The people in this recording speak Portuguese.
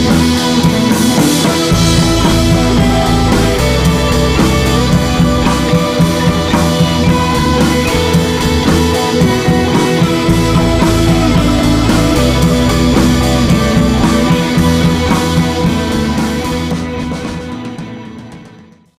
Música